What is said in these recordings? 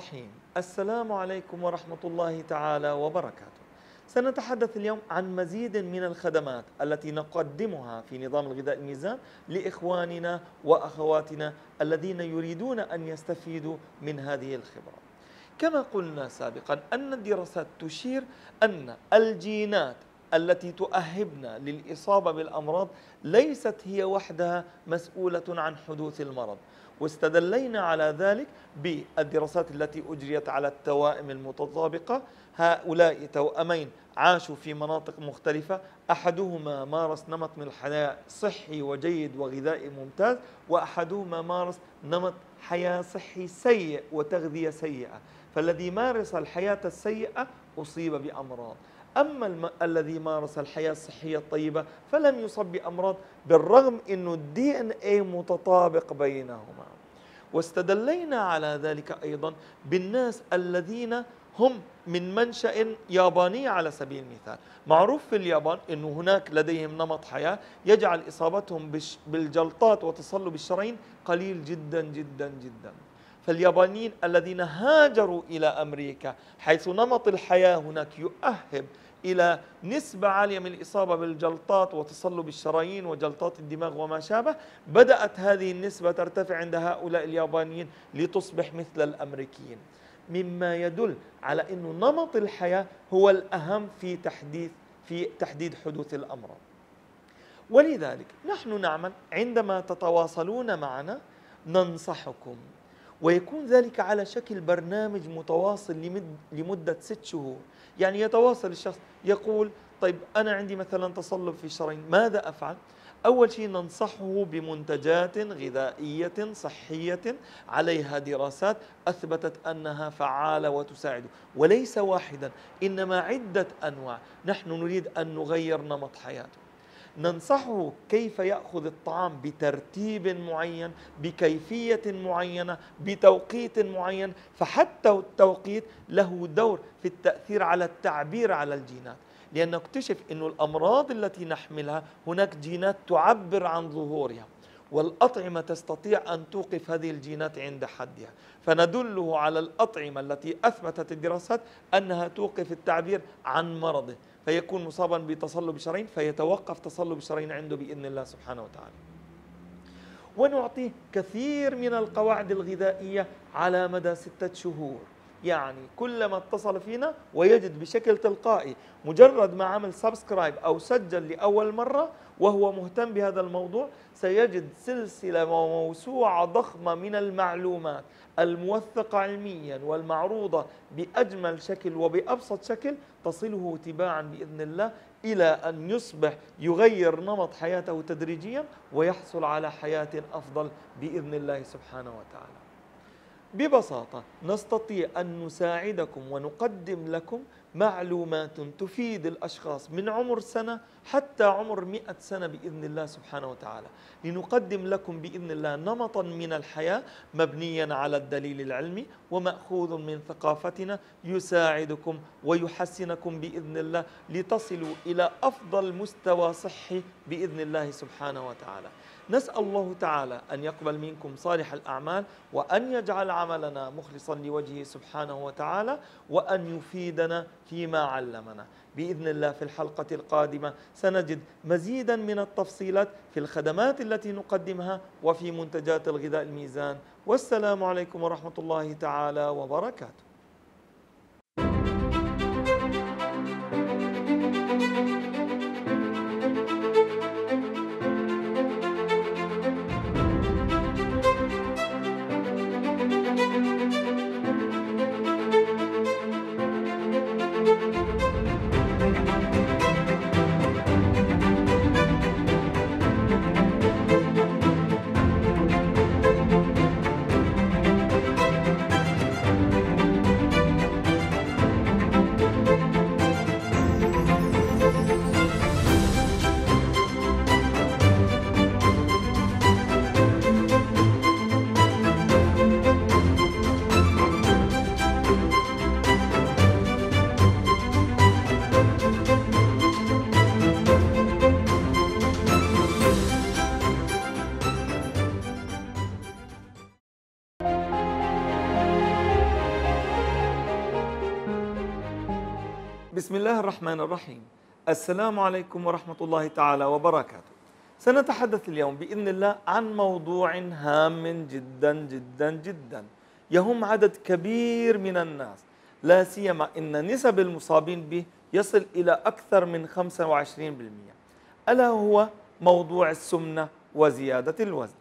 الرحيم. السلام عليكم ورحمة الله تعالى وبركاته. سنتحدث اليوم عن مزيد من الخدمات التي نقدمها في نظام الغذاء الميزان لإخواننا وأخواتنا الذين يريدون أن يستفيدوا من هذه الخبرة. كما قلنا سابقا أن الدراسات تشير أن الجينات التي تؤهبنا للإصابة بالأمراض ليست هي وحدها مسؤولة عن حدوث المرض. واستدلينا على ذلك بالدراسات التي أجريت على التوائم المتطابقة. هؤلاء توأمين عاشوا في مناطق مختلفة. أحدهما مارس نمط من الحياة صحي وجيد وغذائي ممتاز وأحدهما مارس نمط حياة صحي سيء وتغذية سيئة. فالذي مارس الحياة السيئة أصيب بأمراض. أما الم... الذي مارس الحياة الصحية الطيبة فلم يصب بأمراض بالرغم أنه الدي إن اي متطابق بينهما واستدلينا على ذلك أيضا بالناس الذين هم من منشأ ياباني على سبيل المثال معروف في اليابان أنه هناك لديهم نمط حياة يجعل إصابتهم. بالجلطات وتصلب الشرايين قليل جدا جدا جدا فاليابانيين الذين هاجروا إلى أمريكا حيث نمط الحياة هناك يؤهب إلى نسبة عالية من الإصابة بالجلطات وتصلب الشرايين وجلطات الدماغ وما شابه. بدأت هذه النسبة ترتفع عند هؤلاء اليابانيين لتصبح مثل الأمريكيين. مما يدل على أن نمط الحياة هو الأهم في تحديث في تحديد حدوث الأمراض ولذلك نحن نعمل عندما تتواصلون معنا ننصحكم. ويكون ذلك على شكل برنامج متواصل لمد لمدة ست شهور. يعني يتواصل الشخص يقول طيب أنا عندي مثلا تصلب في الشرايين ماذا أفعل؟ أول شيء ننصحه بمنتجات غذائية صحية عليها دراسات أثبتت أنها فعالة وتساعده وليس واحدا إنما عدة أنواع. نحن نريد أن نغير نمط حياته. ننصحه كيف يأخذ الطعام بترتيب معين بكيفية معينة بتوقيت معين. فحتى التوقيت له دور في التأثير على التعبير على الجينات. لأنه اكتشف إنه الأمراض التي نحملها هناك جينات تعبر عن ظهورها. والأطعمة تستطيع أن توقف هذه الجينات عند حدها فندله على الأطعمة التي أثبتت الدراسات أنها توقف التعبير عن مرضه فيكون مصابا بتصلب الشرايين فيتوقف تصلب الشرايين عنده بإذن الله سبحانه وتعالى. ونعطيه كثير من القواعد الغذائية على مدى ستة شهور. يعني كلما اتصل فينا ويجد بشكل تلقائي مجرد ما عمل سبسكرايب أو سجل لأول مرة وهو مهتم بهذا الموضوع سيجد سلسلة وموسوعة ضخمة من المعلومات الموثقة علميا والمعروضة بأجمل شكل وبأبسط شكل تصله تباعا بإذن الله إلى أن يصبح يغير نمط حياته تدريجيا ويحصل على حياة أفضل بإذن الله سبحانه وتعالى. ببساطة نستطيع أن نساعدكم ونقدم لكم معلومات تفيد الأشخاص من عمر سنة حتى عمر مئة سنة بإذن الله سبحانه وتعالى. لنقدم لكم بإذن الله نمطا من الحياة مبنيا على الدليل العلمي ومأخوذ من ثقافتنا يساعدكم ويحسنكم بإذن الله لتصلوا إلى أفضل مستوى صحي بإذن الله سبحانه وتعالى. نسأل الله تعالى أن يقبل منكم صالح الأعمال وأن يجعل عملنا مخلصا لوجهه سبحانه وتعالى وأن يفيدنا فيما علمنا. بإذن الله في الحلقة القادمة. سنجد مزيدا من التفصيلات في الخدمات التي نقدمها وفي منتجات الغذاء الميزان. والسلام عليكم ورحمة الله تعالى وبركاته. بسم الله الرحمن الرحيم السلام عليكم ورحمة الله تعالى وبركاته سنتحدث اليوم بإذن الله عن موضوع هام جدا جدا جدا يهم عدد كبير من الناس لا سيما إن نسب المصابين به يصل إلى أكثر من 25% ألا هو موضوع السمنة وزيادة الوزن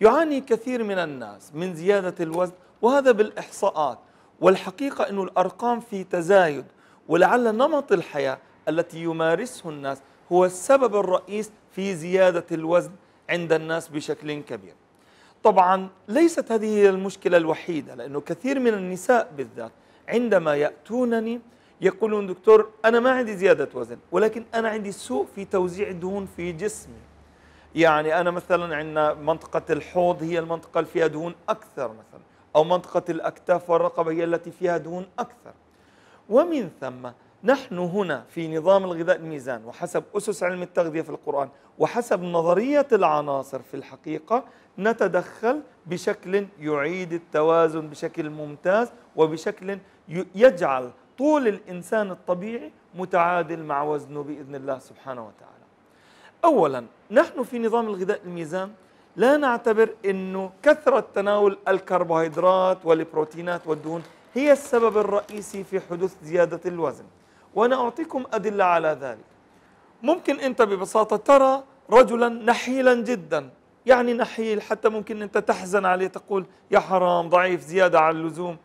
يعاني كثير من الناس من زيادة الوزن وهذا بالإحصاءات والحقيقة أن الأرقام في تزايد ولعل نمط الحياة التي يمارسه الناس هو السبب الرئيس في زيادة الوزن عند الناس بشكل كبير. طبعا ليست هذه هي المشكلة الوحيدة لأنه كثير من النساء بالذات عندما يأتونني يقولون دكتور أنا ما عندي زيادة وزن ولكن أنا عندي سوء في توزيع الدهون في جسمي. يعني أنا مثلا عندنا منطقة الحوض هي المنطقة اللي فيها دهون أكثر مثلا أو منطقة الأكتاف والرقبة هي التي فيها دهون أكثر. ومن ثم نحن هنا في نظام الغذاء الميزان وحسب أسس علم التغذية في القرآن وحسب نظرية العناصر في الحقيقة نتدخل بشكل يعيد التوازن بشكل ممتاز وبشكل يجعل طول الإنسان الطبيعي متعادل مع وزنه بإذن الله سبحانه وتعالى. أولا نحن في نظام الغذاء الميزان لا نعتبر أنه كثرة تناول الكربوهيدرات والبروتينات والدهون هي السبب الرئيسي في حدوث زيادة الوزن وأنا أعطيكم أدلة على ذلك. ممكن أنت ببساطة ترى رجلا نحيلا جدا يعني نحيل حتى ممكن أنت تحزن عليه تقول يا حرام ضعيف زيادة عن اللزوم.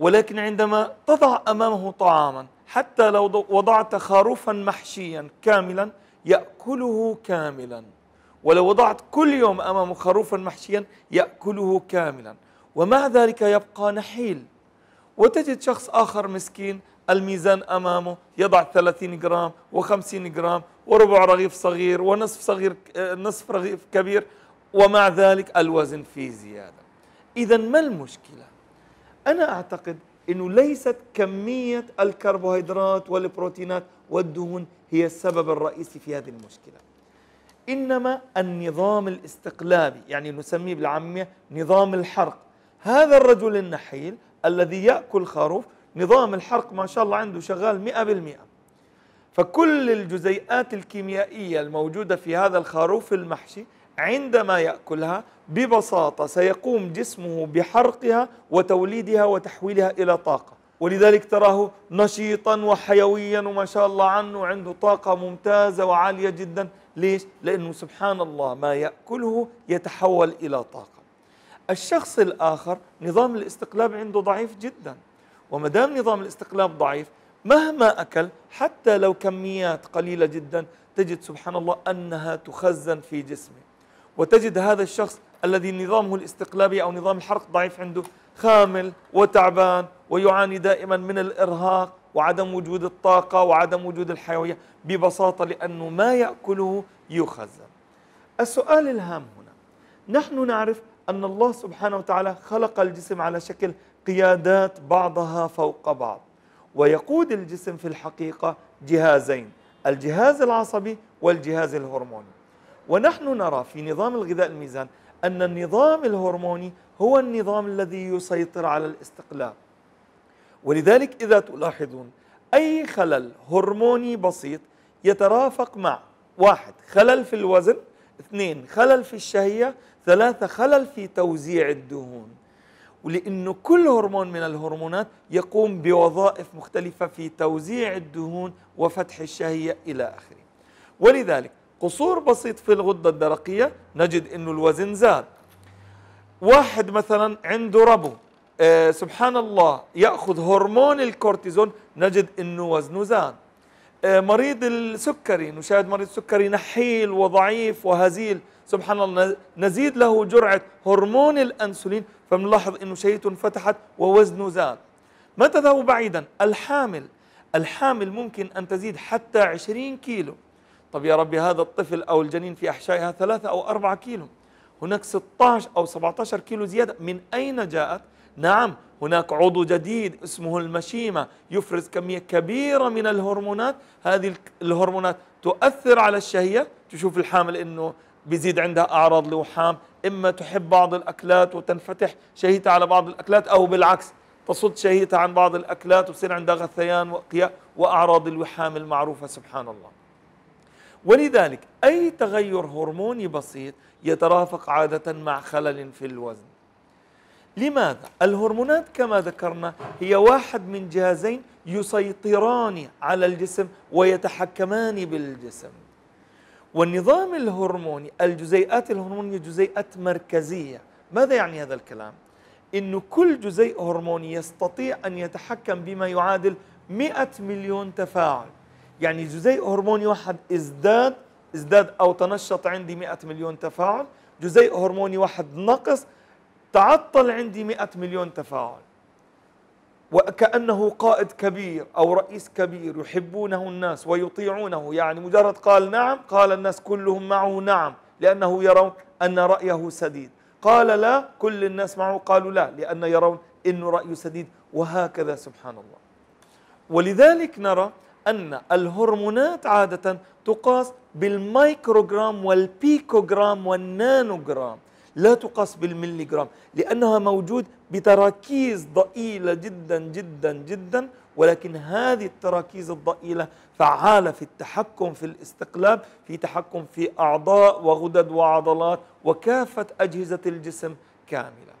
ولكن عندما تضع أمامه طعاما حتى لو وضعت خروفا محشيا كاملا يأكله كاملا. ولو وضعت كل يوم أمامه خروفا محشيا يأكله كاملا. ومع ذلك يبقى نحيل. وتجد شخص آخر مسكين الميزان أمامه يضع 30 جرام و50 جرام وربع رغيف صغير ونصف صغير نصف رغيف كبير ومع ذلك الوزن فيه زيادة. إذا ما المشكلة؟ أنا أعتقد أنه ليست كمية الكربوهيدرات والبروتينات والدهون هي السبب الرئيسي في هذه المشكلة. إنما النظام الاستقلابي يعني نسميه بالعامية نظام الحرق. هذا الرجل النحيل الذي يأكل خروف نظام الحرق ما شاء الله عنده شغال مئة بالمئة. فكل الجزيئات الكيميائية الموجودة في هذا الخروف المحشي عندما يأكلها ببساطة سيقوم جسمه بحرقها وتوليدها وتحويلها إلى طاقة. ولذلك تراه نشيطا وحيويا وما شاء الله عنه عنده طاقة ممتازة وعالية جدا. ليش؟ لأنه سبحان الله ما يأكله يتحول إلى طاقة. الشخص الآخر نظام الاستقلاب عنده ضعيف جدا. وما دام نظام الاستقلاب ضعيف مهما أكل حتى لو كميات قليلة جدا تجد سبحان الله أنها تخزن في جسمه. وتجد هذا الشخص الذي نظامه الاستقلابي أو نظام الحرق ضعيف عنده خامل وتعبان ويعاني دائما من الإرهاق وعدم وجود الطاقة وعدم وجود الحيوية ببساطة لأنه ما يأكله يخزن. السؤال الهام هنا نحن نعرف أن الله سبحانه وتعالى خلق الجسم على شكل قيادات بعضها فوق بعض. ويقود الجسم في الحقيقة جهازين الجهاز العصبي والجهاز الهرموني. ونحن نرى في نظام الغذاء الميزان أن النظام الهرموني هو النظام الذي يسيطر على الاستقلال ولذلك إذا تلاحظون أي خلل هرموني بسيط يترافق مع واحد خلل في الوزن اثنين خلل في الشهية ثلاثة خلل في توزيع الدهون. ولأنه كل هرمون من الهرمونات يقوم بوظائف مختلفة في توزيع الدهون وفتح الشهية إلى آخره. ولذلك قصور بسيط في الغدة الدرقية نجد أنه الوزن زاد. واحد مثلا عنده ربو آه سبحان الله يأخذ هرمون الكورتيزون نجد أنه وزنه زاد. مريض السكري نشاهد مريض السكري نحيل وضعيف وهزيل. سبحان الله نزيد له جرعة هرمون الأنسولين فنلاحظ أنه شهيته انفتحت ووزنه زاد. ما تذهب بعيدا؟ الحامل. الحامل ممكن أن تزيد حتى 20 كيلو. طب يا ربي هذا الطفل أو الجنين في أحشائها ثلاثة أو أربعة كيلو. هناك 16 أو 17 كيلو زيادة. من أين جاءت؟ نعم هناك عضو جديد اسمه المشيمة يفرز كمية كبيرة من الهرمونات. هذه الهرمونات تؤثر على الشهية. تشوف الحامل أنه بيزيد عندها أعراض لوحام إما تحب بعض الأكلات وتنفتح شهيتها على بعض الأكلات أو بالعكس تصد شهيتها عن بعض الأكلات وبصير عندها غثيان وقياء وأعراض الوحام المعروفة. سبحان الله. ولذلك أي تغير هرموني بسيط يترافق عادة مع خلل في الوزن. لماذا؟ الهرمونات كما ذكرنا هي واحد من جهازين يسيطران على الجسم ويتحكمان بالجسم والنظام الهرموني الجزيئات الهرمونية جزيئات مركزية ماذا يعني هذا الكلام؟ أن كل جزيء هرموني يستطيع أن يتحكم بما يعادل 100 مليون تفاعل يعني جزيء هرموني واحد ازداد ازداد أو تنشط عندي 100 مليون تفاعل جزيء هرموني واحد نقص تعطل عندي 100 مليون تفاعل. وكأنه قائد كبير أو رئيس كبير يحبونه الناس ويطيعونه. يعني مجرد قال نعم قال الناس كلهم معه نعم لأنه يرون أن رأيه سديد. قال لا كل الناس معه قالوا لا لأن يرون أنه رأيه سديد وهكذا سبحان الله. ولذلك نرى أن الهرمونات عادة تقاس بالميكروغرام والبيكوغرام والنانوغرام. لا تقاس بالمليغرام لأنها موجود بتراكيز ضئيلة جدا جدا جدا ولكن هذه التراكيز الضئيلة فعالة في التحكم في الاستقلاب في تحكم في أعضاء وغدد وعضلات وكافة أجهزة الجسم كاملة.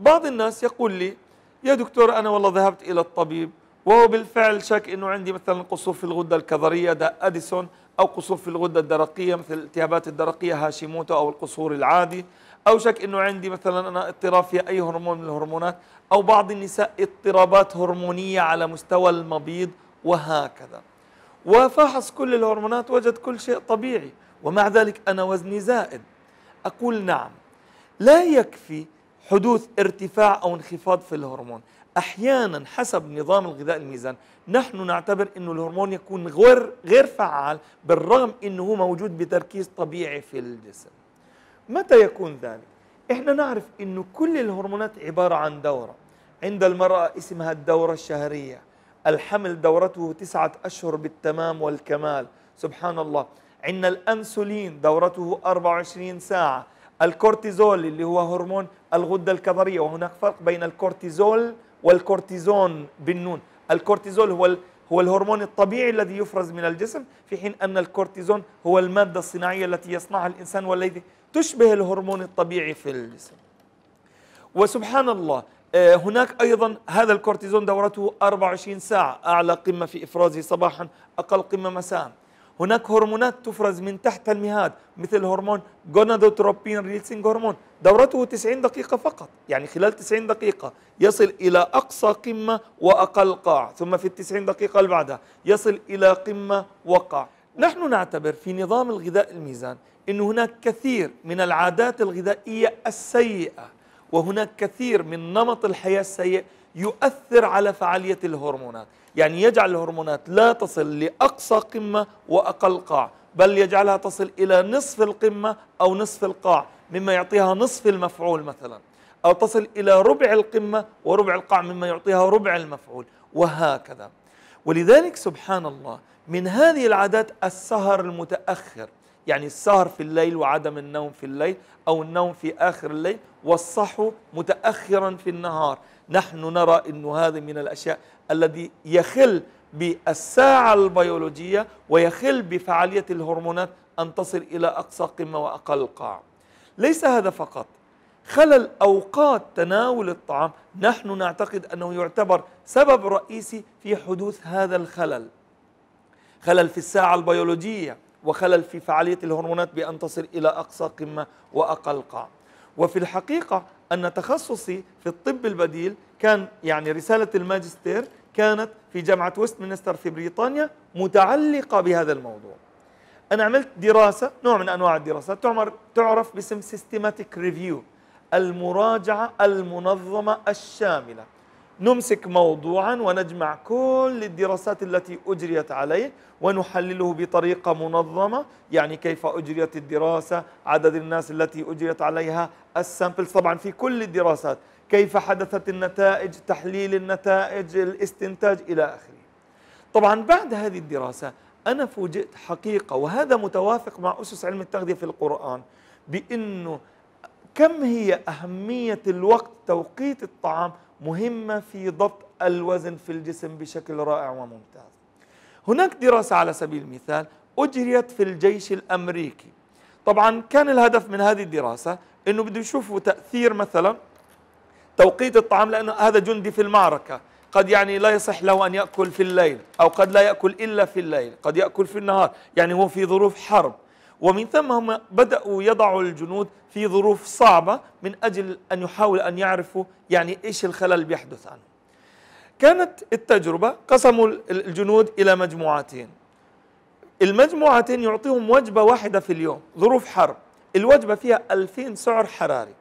بعض الناس يقول لي يا دكتور أنا والله ذهبت إلى الطبيب وهو بالفعل شك أنه عندي مثلا قصور في الغدة الكظرية ده أديسون أو قصور في الغدة الدرقية مثل الالتهابات الدرقية هاشيموتو أو القصور العادي. أو شك أنه عندي مثلا أنا اضطراب في أي هرمون من الهرمونات أو بعض النساء اضطرابات هرمونية على مستوى المبيض وهكذا. وفحص كل الهرمونات وجد كل شيء طبيعي ومع ذلك أنا وزني زائد. أقول نعم لا يكفي حدوث ارتفاع أو انخفاض في الهرمون. أحيانا حسب نظام الغذاء الميزان نحن نعتبر أن الهرمون يكون غير, غير فعال بالرغم أنه موجود بتركيز طبيعي في الجسم. متى يكون ذلك؟ إحنا نعرف انه كل الهرمونات عبارة عن دورة. عند المرأة اسمها الدورة الشهرية. الحمل دورته تسعة أشهر بالتمام والكمال. سبحان الله. عندنا الأنسولين دورته 24 ساعة. الكورتيزول اللي هو هرمون الغدة الكظرية وهناك فرق بين الكورتيزول والكورتيزون بالنون. الكورتيزول هو هو الهرمون الطبيعي الذي يفرز من الجسم في حين أن الكورتيزون هو المادة الصناعية التي يصنعها الإنسان والذي تشبه الهرمون الطبيعي في الجسم. وسبحان الله آه، هناك أيضا هذا الكورتيزون دورته 24 ساعة أعلى قمة في إفرازه صباحا أقل قمة مساء. هناك هرمونات تفرز من تحت المهاد مثل هرمون gonadotropin releasing hormone. دورته 90 دقيقة فقط يعني خلال 90 دقيقة يصل إلى أقصى قمة وأقل قاع ثم في التسعين دقيقة اللي بعدها يصل إلى قمة وقع نحن نعتبر في نظام الغذاء الميزان أن هناك كثير من العادات الغذائية السيئة وهناك كثير من نمط الحياة السيء يؤثر على فعالية الهرمونات. يعني يجعل الهرمونات لا تصل لأقصى قمة وأقل قاع بل يجعلها تصل إلى نصف القمة أو نصف القاع مما يعطيها نصف المفعول مثلا أو تصل إلى ربع القمة وربع القاع مما يعطيها ربع المفعول وهكذا. ولذلك سبحان الله من هذه العادات السهر المتأخر يعني السهر في الليل وعدم النوم في الليل أو النوم في آخر الليل والصحو متأخرا في النهار. نحن نرى أن هذا من الأشياء الذي يخل بالساعة البيولوجية ويخل بفعالية الهرمونات أن تصل إلى أقصى قمة وأقل قاع ليس هذا فقط. خلل أوقات تناول الطعام. نحن نعتقد أنه يعتبر سبب رئيسي في حدوث هذا الخلل. خلل في الساعة البيولوجية. وخلل في فعالية الهرمونات بأن تصل إلى أقصى قمة وأقل قاع وفي الحقيقة أن تخصصي في الطب البديل كان يعني رسالة الماجستير كانت في جامعة ويستمنستر في بريطانيا متعلقة بهذا الموضوع. أنا عملت دراسة نوع من أنواع الدراسات تعرف باسم systematic review المراجعة المنظمة الشاملة. نمسك موضوعا ونجمع كل الدراسات التي أجريت عليه ونحلله بطريقة منظمة يعني كيف أجريت الدراسة عدد الناس التي أجريت عليها السامبل. طبعا في كل الدراسات كيف حدثت النتائج تحليل النتائج الاستنتاج إلى آخره. طبعا بعد هذه الدراسة أنا فوجئت حقيقة وهذا متوافق مع أسس علم التغذية في القرآن بأنه كم هي أهمية الوقت توقيت الطعام مهمة في ضبط الوزن في الجسم بشكل رائع وممتاز. هناك دراسة على سبيل المثال أجريت في الجيش الأمريكي. طبعا كان الهدف من هذه الدراسة أنه بده يشوفوا تأثير مثلا توقيت الطعام لأنه هذا جندي في المعركة. قد يعني لا يصح له أن يأكل في الليل أو قد لا يأكل إلا في الليل قد يأكل في النهار. يعني هو في ظروف حرب. ومن ثم هم بدأوا يضعوا الجنود في ظروف صعبة من أجل أن يحاول أن يعرفوا يعني إيش الخلل بيحدث عنه كانت التجربة قسموا الجنود إلى مجموعتين. المجموعتين يعطيهم وجبة واحدة في اليوم ظروف حرب. الوجبة فيها 2000 سعر حراري.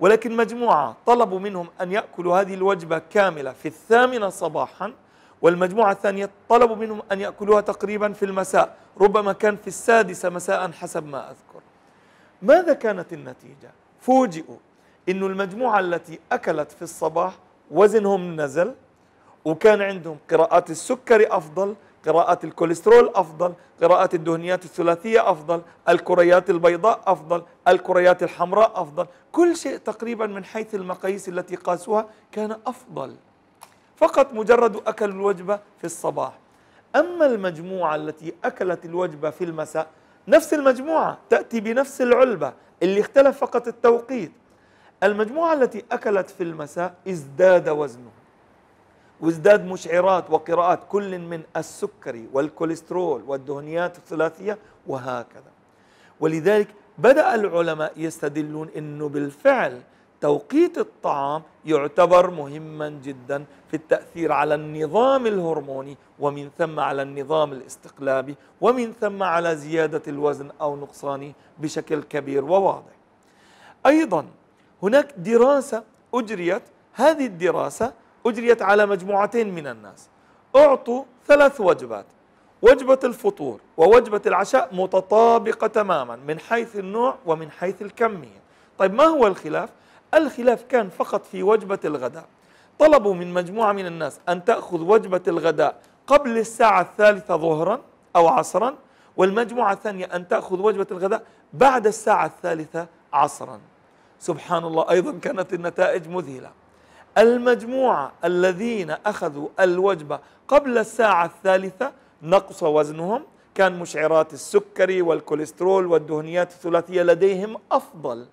ولكن مجموعة طلبوا منهم أن يأكلوا هذه الوجبة كاملة في الثامنة صباحا. والمجموعة الثانية طلبوا منهم أن يأكلوها تقريبا في المساء ربما كان في السادسة مساء حسب ما أذكر. ماذا كانت النتيجة؟ فوجئوا أن المجموعة التي أكلت في الصباح وزنهم نزل وكان عندهم قراءات السكري أفضل قراءات الكوليسترول أفضل قراءات الدهنيات الثلاثية أفضل الكريات البيضاء أفضل الكريات الحمراء أفضل. كل شيء تقريبا من حيث المقاييس التي قاسوها كان أفضل. فقط مجرد أكل الوجبة في الصباح. أما المجموعة التي أكلت الوجبة في المساء نفس المجموعة تأتي بنفس العلبة اللي اختلف فقط التوقيت. المجموعة التي أكلت في المساء ازداد وزنه وازداد مشعرات وقراءات كل من السكري والكوليسترول والدهنيات الثلاثية وهكذا. ولذلك بدأ العلماء يستدلون أنه بالفعل توقيت الطعام يعتبر مهما جدا في التأثير على النظام الهرموني ومن ثم على النظام الاستقلابي ومن ثم على زيادة الوزن أو نقصانه بشكل كبير وواضح. أيضا هناك دراسة أجريت هذه الدراسة أجريت على مجموعتين من الناس. أعطوا ثلاث وجبات وجبة الفطور ووجبة العشاء متطابقة تماما من حيث النوع ومن حيث الكمية. طيب ما هو الخلاف؟ الخلاف كان فقط في وجبة الغداء. طلبوا من مجموعة من الناس أن تأخذ وجبة الغداء قبل الساعة الثالثة ظهرا أو عصرا والمجموعة الثانية أن تأخذ وجبة الغداء بعد الساعة الثالثة عصرا. سبحان الله أيضا كانت النتائج مذهلة. المجموعة الذين أخذوا الوجبة قبل الساعة الثالثة نقص وزنهم. كان مشعرات السكري والكوليسترول والدهنيات الثلاثية لديهم أفضل.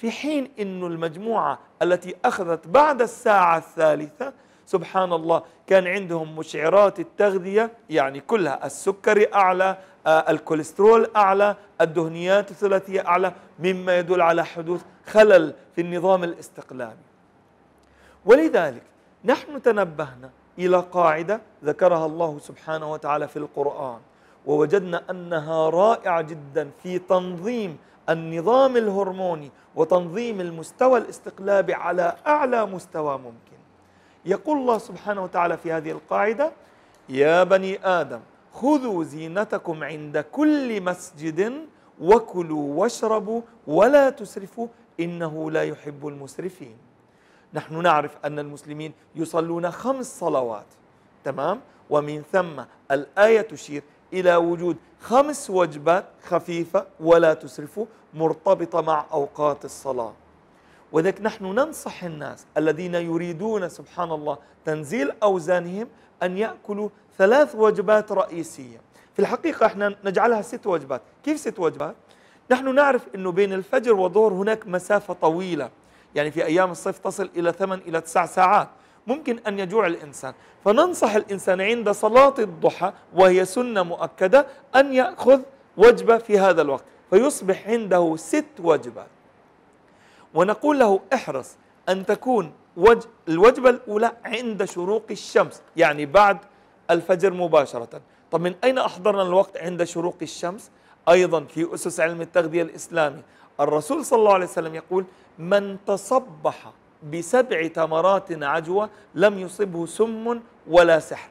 في حين أن المجموعة التي أخذت بعد الساعة الثالثة سبحان الله كان عندهم مشعرات التغذية يعني كلها السكري أعلى آه، الكوليسترول أعلى الدهنيات الثلاثية أعلى مما يدل على حدوث خلل في النظام الاستقلابي ولذلك نحن تنبهنا إلى قاعدة ذكرها الله سبحانه وتعالى في القرآن ووجدنا أنها رائعة جدا في تنظيم النظام الهرموني وتنظيم المستوى الاستقلابي على أعلى مستوى ممكن. يقول الله سبحانه وتعالى في هذه القاعدة يا بني آدم خذوا زينتكم عند كل مسجد وكلوا واشربوا ولا تسرفوا إنه لا يحب المسرفين. نحن نعرف أن المسلمين يصلون خمس صلوات تمام؟ ومن ثم الآية تشير إلى وجود خمس وجبات خفيفة ولا تسرفوا مرتبطة مع أوقات الصلاة. وذلك نحن ننصح الناس الذين يريدون سبحان الله تنزيل أوزانهم أن يأكلوا ثلاث وجبات رئيسية. في الحقيقة إحنا نجعلها ست وجبات. كيف ست وجبات؟ نحن نعرف أنه بين الفجر والظهر هناك مسافة طويلة. يعني في أيام الصيف تصل إلى ثمان إلى تسع ساعات. ممكن أن يجوع الإنسان. فننصح الإنسان عند صلاة الضحى وهي سنة مؤكدة أن يأخذ وجبة في هذا الوقت فيصبح عنده ست وجبات. ونقول له احرص أن تكون وج الوجبة الأولى عند شروق الشمس يعني بعد الفجر مباشرة. طب من أين أحضرنا الوقت عند شروق الشمس؟ أيضا في أسس علم التغذية الإسلامي. الرسول صلى الله عليه وسلم يقول من تصبح بسبع تمرات عجوة لم يصبه سم ولا سحر.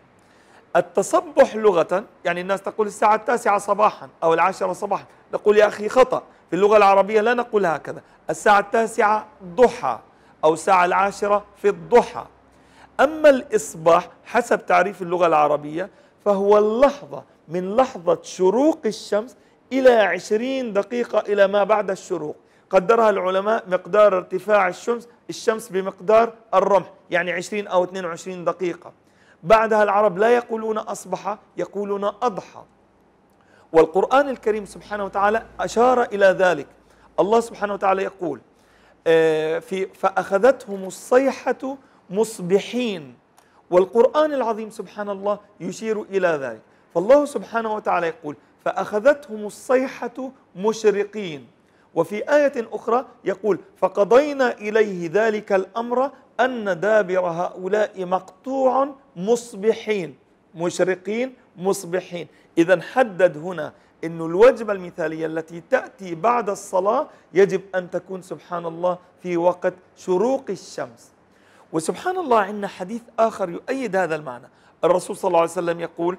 التصبح لغة يعني الناس تقول الساعة التاسعة صباحا أو العاشرة صباحا. نقول يا أخي خطأ في اللغة العربية لا نقول هكذا. الساعة التاسعة ضحى أو الساعة العاشرة في الضحى. أما الإصباح حسب تعريف اللغة العربية فهو اللحظة من لحظة شروق الشمس إلى عشرين دقيقة إلى ما بعد الشروق. قدرها العلماء مقدار ارتفاع الشمس الشمس بمقدار الرمح يعني 20 أو 22 دقيقة. بعدها العرب لا يقولون أصبح يقولون أضحى. والقرآن الكريم سبحانه وتعالى أشار إلى ذلك. الله سبحانه وتعالى يقول آه، في فأخذتهم الصيحة مصبحين. والقرآن العظيم سبحان الله يشير إلى ذلك. فالله سبحانه وتعالى يقول فأخذتهم الصيحة مشرقين. وفي آية أخرى يقول فقضينا إليه ذلك الأمر أن دابر هؤلاء مقطوع مصبحين. مشرقين مصبحين. إذا حدد هنا أن الوجبة المثالية التي تأتي بعد الصلاة يجب أن تكون سبحان الله في وقت شروق الشمس. وسبحان الله عندنا حديث آخر يؤيد هذا المعنى. الرسول صلى الله عليه وسلم يقول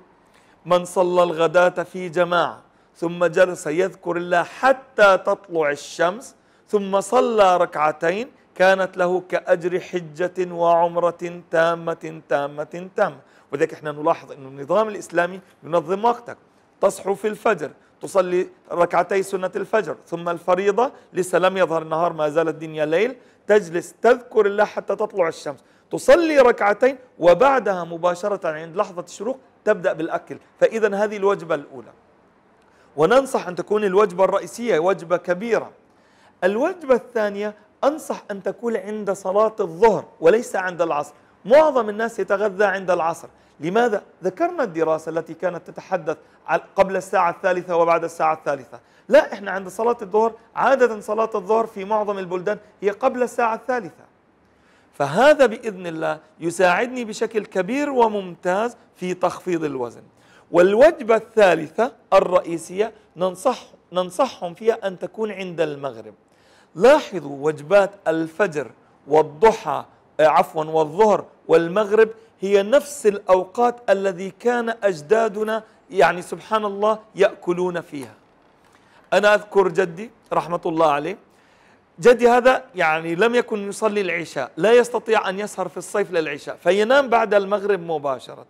من صلى الغداة في جماعة ثم جلس يذكر الله حتى تطلع الشمس ثم صلى ركعتين كانت له كأجر حجة وعمرة تامة تامة تامة. ولذلك إحنا نلاحظ أن النظام الإسلامي ينظم وقتك. تصحو في الفجر تصلي ركعتي سنة الفجر ثم الفريضة لسه لم يظهر النهار ما زال الدنيا ليل. تجلس تذكر الله حتى تطلع الشمس. تصلي ركعتين وبعدها مباشرة عند لحظة الشروق تبدأ بالأكل. فإذا هذه الوجبة الأولى. وننصح أن تكون الوجبة الرئيسية وجبة كبيرة. الوجبة الثانية أنصح أن تكون عند صلاة الظهر وليس عند العصر. معظم الناس يتغذى عند العصر. لماذا؟ ذكرنا الدراسة التي كانت تتحدث قبل الساعة الثالثة وبعد الساعة الثالثة. لا إحنا عند صلاة الظهر عادة صلاة الظهر في معظم البلدان هي قبل الساعة الثالثة. فهذا بإذن الله يساعدني بشكل كبير وممتاز في تخفيض الوزن. والوجبة الثالثة الرئيسية ننصح ننصحهم فيها أن تكون عند المغرب. لاحظوا وجبات الفجر والضحى آه، عفوا والظهر والمغرب هي نفس الأوقات الذي كان أجدادنا يعني سبحان الله يأكلون فيها. أنا أذكر جدي رحمة الله عليه جدي هذا يعني لم يكن يصلي العشاء لا يستطيع أن يسهر في الصيف للعشاء فينام بعد المغرب مباشرة.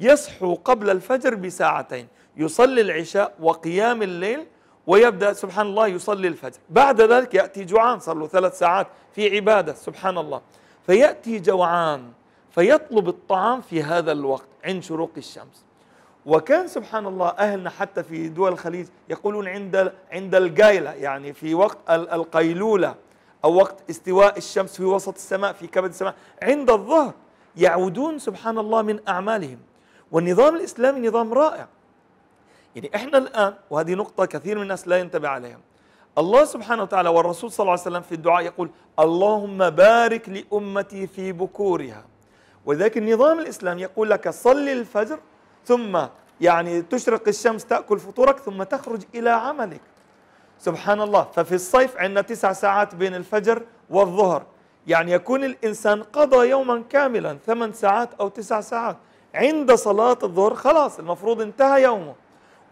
يصحو قبل الفجر بساعتين. يصلي العشاء وقيام الليل ويبدأ سبحان الله يصلي الفجر. بعد ذلك يأتي جوعان صار له ثلاث ساعات في عبادة سبحان الله. فيأتي جوعان فيطلب الطعام في هذا الوقت عند شروق الشمس. وكان سبحان الله أهلنا حتى في دول الخليج يقولون عند عند القايلة يعني في وقت القيلولة أو وقت استواء الشمس في وسط السماء في كبد السماء. عند الظهر يعودون سبحان الله من أعمالهم. والنظام الإسلامي نظام رائع. يعني إحنا الآن وهذه نقطة كثير من الناس لا ينتبه عليها. الله سبحانه وتعالى والرسول صلى الله عليه وسلم في الدعاء يقول اللهم بارك لأمتي في بكورها. ولذلك النظام الإسلامي يقول لك صل الفجر ثم يعني تشرق الشمس تأكل فطورك ثم تخرج إلى عملك. سبحان الله. ففي الصيف عندنا تسع ساعات بين الفجر والظهر. يعني يكون الإنسان قضى يوما كاملا ثمان ساعات أو تسع ساعات. عند صلاة الظهر خلاص المفروض انتهى يومه.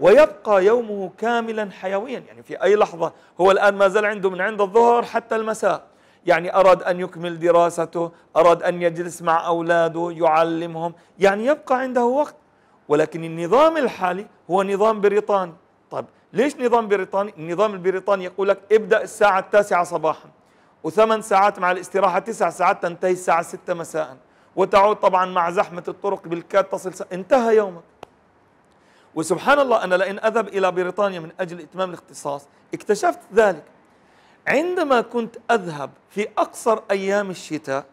ويبقى يومه كاملا حيويا. يعني في أي لحظة هو الآن ما زال عنده من عند الظهر حتى المساء. يعني أراد أن يكمل دراسته أراد أن يجلس مع أولاده يعلمهم. يعني يبقى عنده وقت. ولكن النظام الحالي هو نظام بريطاني. طيب ليش نظام بريطاني؟ النظام البريطاني يقول لك ابدأ الساعة التاسعة صباحا وثمان ساعات مع الاستراحة تسع ساعات تنتهي الساعة ستة مساء. وتعود طبعا مع زحمة الطرق بالكاد تصل ساعة. انتهى يومك. وسبحان الله أنا لأن أذهب إلى بريطانيا من أجل إتمام الاختصاص اكتشفت ذلك. عندما كنت أذهب في أقصر أيام الشتاء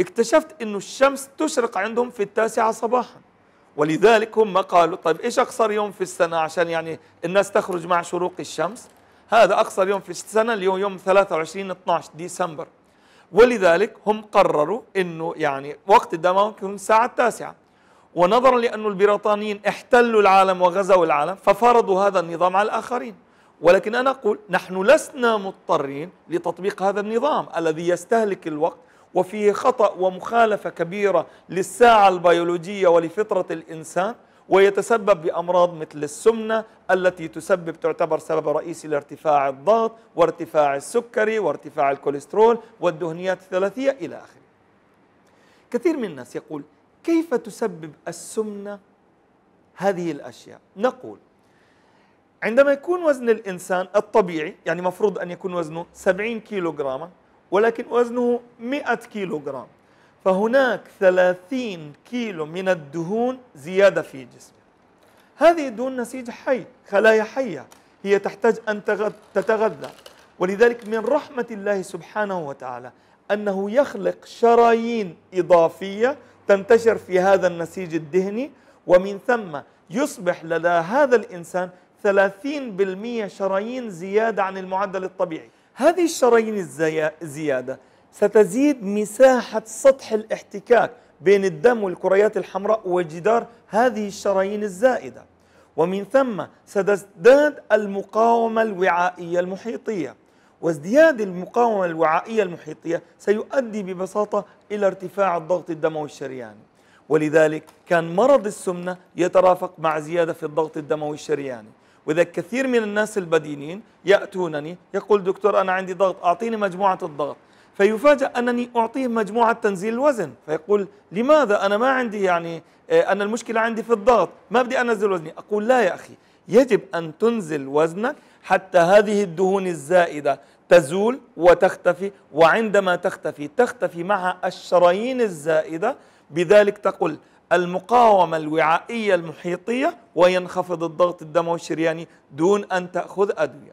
اكتشفت أن الشمس تشرق عندهم في التاسعة صباحا. ولذلك هم قالوا طيب إيش أقصر يوم في السنة عشان يعني الناس تخرج مع شروق الشمس؟ هذا أقصر يوم في السنة اليوم يوم 23 12 ديسمبر. ولذلك هم قرروا أنه يعني وقت الدمار يكون الساعة التاسعة ونظرا لأن البريطانيين احتلوا العالم وغزوا العالم ففرضوا هذا النظام على الآخرين. ولكن أنا أقول نحن لسنا مضطرين لتطبيق هذا النظام الذي يستهلك الوقت وفيه خطأ ومخالفة كبيرة للساعة البيولوجية ولفطرة الإنسان. ويتسبب بأمراض مثل السمنة التي تسبب تعتبر سبب رئيسي لارتفاع الضغط وارتفاع السكري وارتفاع الكوليسترول والدهنيات الثلاثية إلى آخره. كثير من الناس يقول كيف تسبب السمنة هذه الأشياء؟ نقول عندما يكون وزن الإنسان الطبيعي يعني مفروض أن يكون وزنه 70 كيلو جراما ولكن وزنه 100 كيلو جرام فهناك 30 كيلو من الدهون زيادة في جسمه هذه الدهون نسيج حي خلايا حية هي تحتاج أن تتغذى. ولذلك من رحمة الله سبحانه وتعالى أنه يخلق شرايين إضافية تنتشر في هذا النسيج الدهني ومن ثم يصبح لدى هذا الإنسان 30% شرايين زيادة عن المعدل الطبيعي. هذه الشرايين الزيادة ستزيد مساحة سطح الاحتكاك بين الدم والكريات الحمراء وجدار هذه الشرايين الزائدة. ومن ثم ستزداد المقاومة الوعائية المحيطية. وازدياد المقاومة الوعائية المحيطية سيؤدي ببساطة إلى ارتفاع الضغط الدموي الشرياني ولذلك كان مرض السمنة يترافق مع زيادة في الضغط الدموي الشرياني. وإذا كثير من الناس البدينين يأتونني يقول دكتور أنا عندي ضغط أعطيني مجموعة الضغط. فيفاجأ أنني أعطيه مجموعة تنزيل الوزن. فيقول لماذا أنا ما عندي يعني آه، أنا المشكلة عندي في الضغط؟ ما بدي أنزل وزني. أقول لا يا أخي يجب أن تنزل وزنك حتى هذه الدهون الزائدة تزول وتختفي وعندما تختفي تختفي معها الشرايين الزائدة. بذلك تقول المقاومة الوعائية المحيطية وينخفض الضغط الدموي الشرياني دون أن تأخذ أدوية.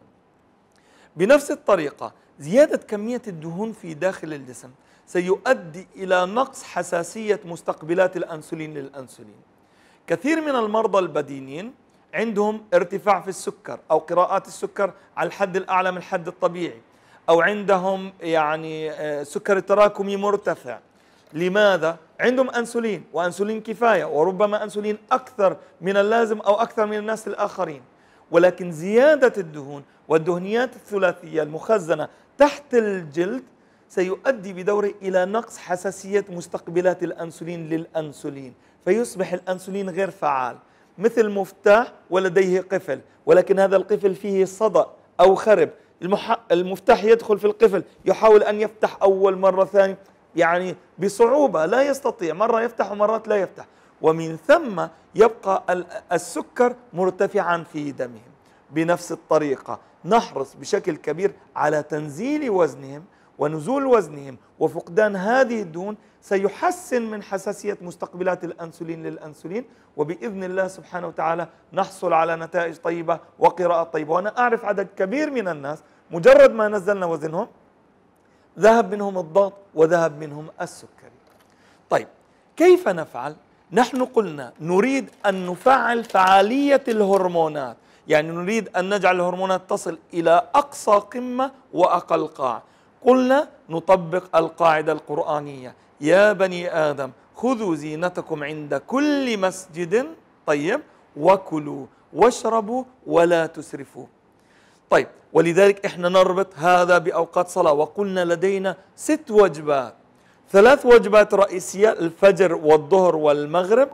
بنفس الطريقة زيادة كمية الدهون في داخل الجسم سيؤدي إلى نقص حساسية مستقبلات الأنسولين للأنسولين. كثير من المرضى البدينين عندهم ارتفاع في السكر أو قراءات السكر على الحد الأعلى من الحد الطبيعي أو عندهم يعني آه، سكر تراكمي مرتفع. لماذا؟ عندهم أنسولين وأنسولين كفاية وربما أنسولين أكثر من اللازم أو أكثر من الناس الآخرين. ولكن زيادة الدهون والدهنيات الثلاثية المخزنة تحت الجلد سيؤدي بدوره إلى نقص حساسية مستقبلات الأنسولين للأنسولين فيصبح الأنسولين غير فعال مثل مفتاح ولديه قفل ولكن هذا القفل فيه صدأ أو خرب. المفتاح يدخل في القفل يحاول أن يفتح أول مرة ثانية يعني بصعوبة لا يستطيع مرة يفتح ومرات لا يفتح. ومن ثم يبقى السكر مرتفعا في دمهم. بنفس الطريقة. نحرص بشكل كبير على تنزيل وزنهم ونزول وزنهم وفقدان هذه الدهون سيحسن من حساسية مستقبلات الأنسولين للأنسولين. وبإذن الله سبحانه وتعالى نحصل على نتائج طيبة وقراءة طيبة. وأنا أعرف عدد كبير من الناس مجرد ما نزلنا وزنهم ذهب منهم الضغط وذهب منهم السكري. طيب كيف نفعل؟ نحن قلنا نريد أن نفعل فعالية الهرمونات. يعني نريد أن نجعل الهرمونات تصل إلى أقصى قمة وأقل قاع. قلنا نطبق القاعدة القرآنية. يا بني آدم خذوا زينتكم عند كل مسجد. طيب وكلوا واشربوا ولا تسرفوا. طيب ولذلك إحنا نربط هذا بأوقات صلاة. وقلنا لدينا ست وجبات. ثلاث وجبات رئيسية الفجر والظهر والمغرب.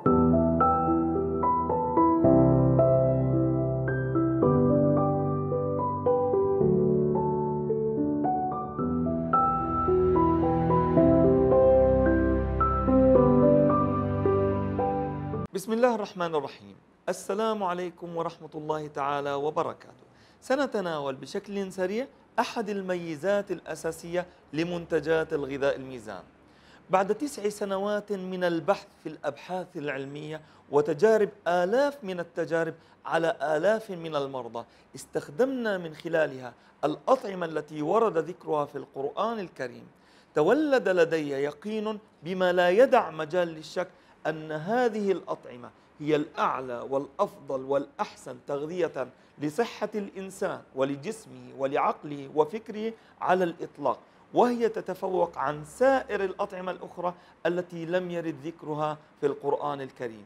بسم الله الرحمن الرحيم. السلام عليكم ورحمة الله تعالى وبركاته. سنتناول بشكل سريع أحد الميزات الأساسية لمنتجات الغذاء الميزان. بعد تسع سنوات من البحث في الأبحاث العلمية وتجارب آلاف من التجارب على آلاف من المرضى استخدمنا من خلالها الأطعمة التي ورد ذكرها في القرآن الكريم. تولد لدي يقين بما لا يدع مجال للشك أن هذه الأطعمة هي الأعلى والأفضل والأحسن تغذية لصحة الإنسان ولجسمه ولعقله وفكره على الإطلاق. وهي تتفوق عن سائر الأطعمة الأخرى التي لم يرد ذكرها في القرآن الكريم.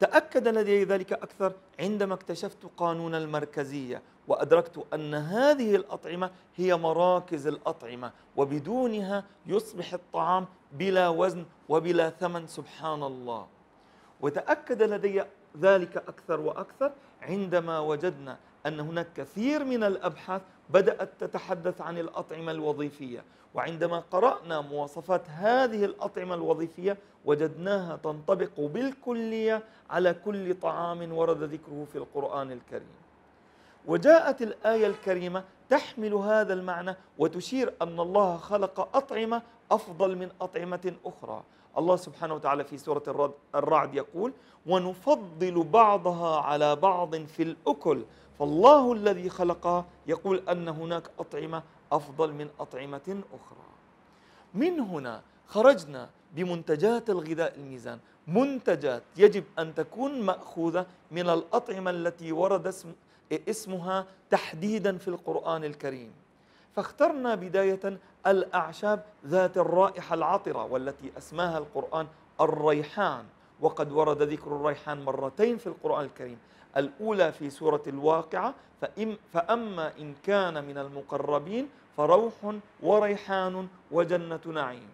تأكد لدي ذلك أكثر عندما اكتشفت قانون المركزية وأدركت أن هذه الأطعمة هي مراكز الأطعمة وبدونها يصبح الطعام بلا وزن وبلا ثمن سبحان الله. وتأكد لدي ذلك أكثر وأكثر عندما وجدنا أن هناك كثير من الأبحاث بدأت تتحدث عن الأطعمة الوظيفية. وعندما قرأنا مواصفات هذه الأطعمة الوظيفية وجدناها تنطبق بالكلية على كل طعام ورد ذكره في القرآن الكريم. وجاءت الآية الكريمة تحمل هذا المعنى وتشير أن الله خلق أطعمة أفضل من أطعمة أخرى. الله سبحانه وتعالى في سورة الرعد يقول ونفضل بعضها على بعض في الأكل فالله الذي خلقها يقول أن هناك أطعمة أفضل من أطعمة أخرى. من هنا خرجنا بمنتجات الغذاء الميزان. منتجات يجب أن تكون مأخوذة من الأطعمة التي ورد اسم اسمها تحديدا في القرآن الكريم. فاخترنا بداية الأعشاب ذات الرائحة العطرة والتي أسماها القرآن الريحان. وقد ورد ذكر الريحان مرتين في القرآن الكريم. الأولى في سورة الواقعة فأما إن كان من المقربين فروح وريحان وجنة نعيم.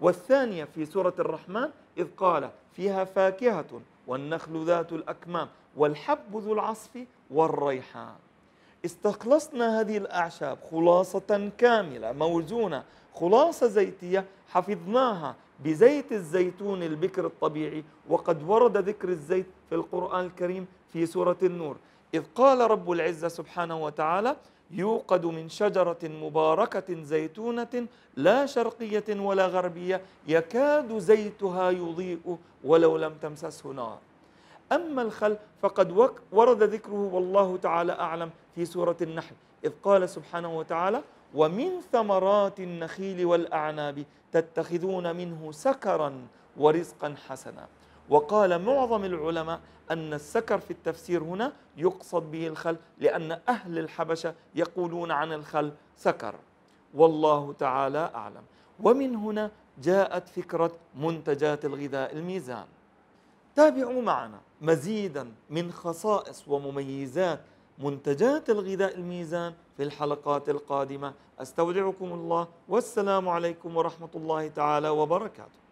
والثانية في سورة الرحمن إذ قال فيها فاكهة والنخل ذات الأكمام والحب ذو العصف والريحان. استخلصنا هذه الأعشاب خلاصة كاملة موزونة خلاصة زيتية حفظناها بزيت الزيتون البكر الطبيعي وقد ورد ذكر الزيت في القرآن الكريم في سورة النور. إذ قال رب العزة سبحانه وتعالى يوقد من شجرة مباركة زيتونة لا شرقية ولا غربية يكاد زيتها يضيء ولو لم تمسسه نار. أما الخل فقد ورد ذكره والله تعالى أعلم في سورة النحل. إذ قال سبحانه وتعالى ومن ثمرات النخيل والأعناب تتخذون منه سكرا ورزقا حسنا. وقال معظم العلماء أن السكر في التفسير هنا يقصد به الخل لأن أهل الحبشة يقولون عن الخل سكر. والله تعالى أعلم. ومن هنا جاءت فكرة منتجات الغذاء الميزان. تابعوا معنا مزيدا من خصائص ومميزات منتجات الغذاء الميزان في الحلقات القادمة. أستودعكم الله والسلام عليكم ورحمة الله تعالى وبركاته.